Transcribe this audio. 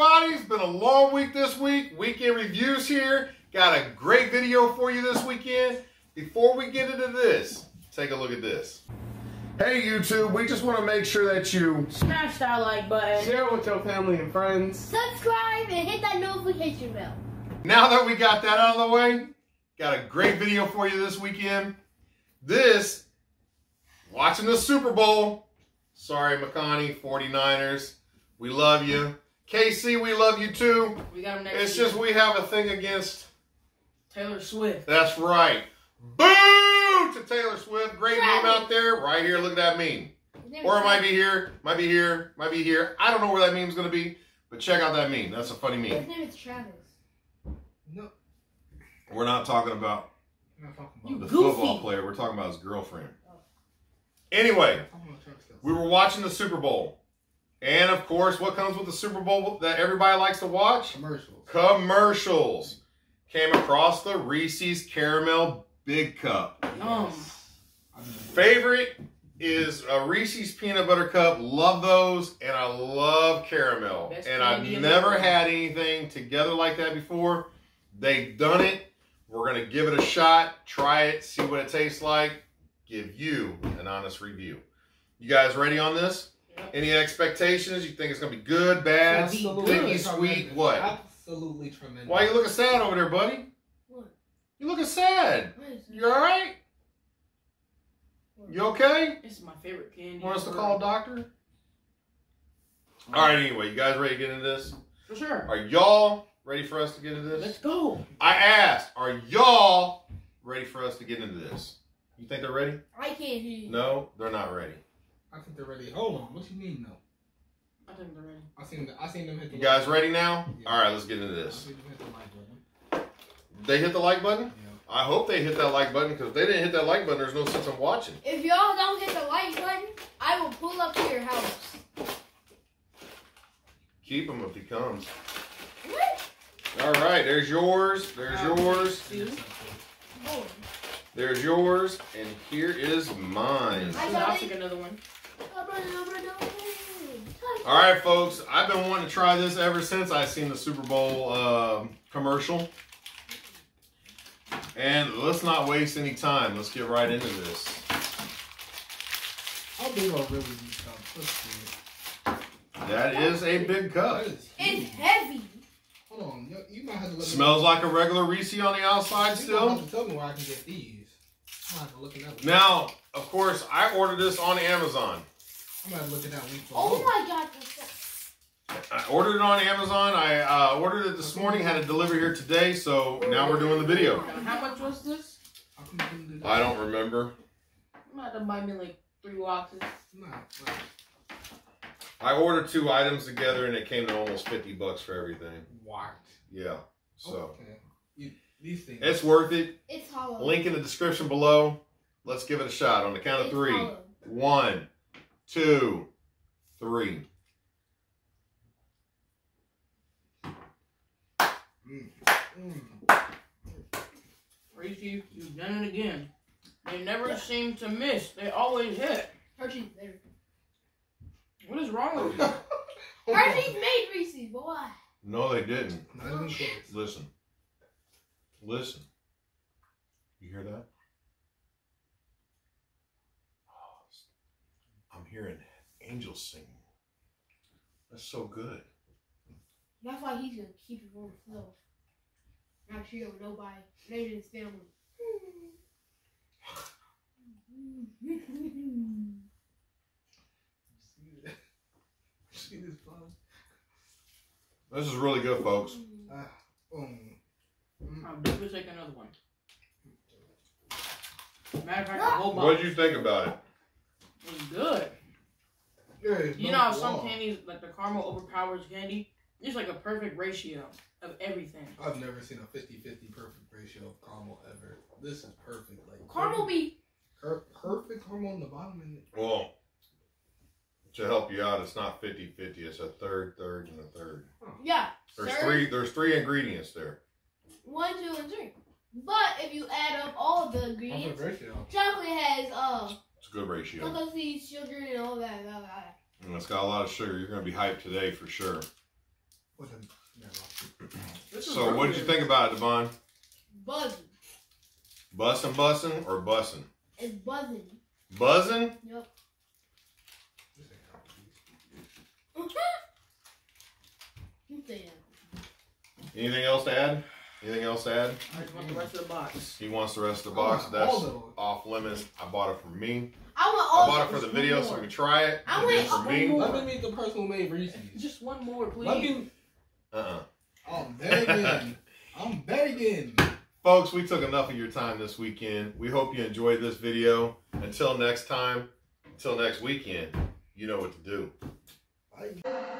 everybody. It's been a long week this week. Weekend reviews here. Got a great video for you this weekend. Before we get into this, take a look at this. Hey YouTube, we just want to make sure that you Smash that like button. Share it with your family and friends. Subscribe and hit that notification bell. Now that we got that out of the way, got a great video for you this weekend. This, watching the Super Bowl. Sorry, McConaughey, 49ers. We love you. KC, we love you too. We got him next It's week. just we have a thing against. Taylor Swift. That's right. Boo to Taylor Swift. Great meme out there. Right here. Look at that meme. Or is it might be here, might be here, might be here. I don't know where that meme's gonna be, but check out that meme. That's a funny meme. His name is Travis. No, We're not talking about not talking about the Goofy. football player. We're talking about his girlfriend. Oh. Anyway, I'm gonna try stuff. we were watching the Super Bowl. And of course, what comes with the Super Bowl that everybody likes to watch? commercials. Commercials. Came across the Reese's Caramel Big Cup. Yum. I mean, Favorite is a Reese's Peanut Butter Cup. Love those. And I love caramel. Best and I've candy in the never had anything together like that before. They've done it. We're going to give it a shot. Try it. See what it tastes like. Give you an honest review. You guys ready on this? Yep. Any expectations? You think it's going to be good, bad, Absolutely. sticky, sweet? What? Absolutely tremendous. Why you looking sad over there, buddy? What? You looking sad. What is You all right? You okay? This is my favorite candy. Want us to call a doctor? All right, anyway, you guys ready to get into this? For sure. Are y'all ready for us to get into this? Let's go. I asked, are y'all ready for us to get into this? You think they're ready? I can't hear you. No, they're not ready. I think they're ready. Hold on. What you mean though? I think they're ready. I seen the, I seen them hit the. You guys like ready now? Yeah. All right, let's get into button. I this. seen them hit the like button. They hit the like button? Yeah. I hope they hit that like button because if they didn't hit that like button, there's no sense in watching. If y'all don't hit the like button, I will pull up to your house. Keep him if he comes. What? All right, there's yours. There's Um, yours. Two. There's yours. And here is mine. I And got I'll take another one. All right, folks. I've been wanting to try this ever since I seen the Super Bowl um commercial. And let's not waste any time. Let's get right into this. How big are really these cups? Let's see. That is a big cup. It's heavy. Hold on. You, you might have to let me Smells like a regular Reese on the outside You still. have to tell me where I can get these. I'm have to look at that. Now, of course, I ordered this on Amazon. I'm gonna look at that week for Oh week. my god. I ordered it on Amazon. I uh, ordered it this morning, had it delivered here today, so now we're doing the video. How much was this? How come you couldn't do that? I don't remember. I'm gonna have buy me like three boxes. Nah, nah. I ordered two items together and it came to almost 50 bucks for everything. What? Yeah. So Okay. You, these things. it's worth it. It's hollow. Link in the description below. Let's give it a shot on the count of It's three. hollow. One, two, three. Mm. Mm. Reese, you've done it again. They never seem to miss. They always hit. Hershey's better. What is wrong with you? Hold. Hershey's made Reese's, but why? No, they didn't. Not even close. Listen. Listen. You hear that? Oh, I'm hearing angels singing. That's so good. That's why he's gonna keep it for himself. Not share with nobody. Not even his family. See that? See this fun? This is really good, folks. Ah, um, mm. I'll definitely take another one. Matter of fact, the whole What box did you think about it? it? was good. There is You no know how some flaw. candies, like the caramel overpowers candy? It's like a perfect ratio of everything. I've never seen a 50-50 perfect ratio of caramel ever. This is perfect. Like Caramel be per- perfect caramel on the bottom and Well, to help you out, it's not 50 50. It's a third, third, and a third. yeah. There's sir. three There's three ingredients there. One, two, and three. But if you add up all of the ingredients, chocolate has uh It's a good ratio. cocoa seeds, sugar, and all that. Blah, blah, blah. And it's got a lot of sugar. You're going to be hyped today for sure. With a, never mind. This is So what did you think about it, Devon? Buzzing. Bussin' bussin' or bussin'? It's buzzing. Buzzing? Yep. This ain't how You say that. Anything else to add? Anything else to add? I just want the rest of the box. He wants the rest of the box. That's all of it. off limits. I bought it for me. I want I all bought it of for the Just video one so more. we can try it. I and then want for me. more. Let me meet the person who made Reese's. Just one more, please. Let me. Uh-uh. I'm begging. I'm begging. Folks, we took enough of your time this weekend. We hope you enjoyed this video. Until next time, until next weekend, you know what to do. Bye.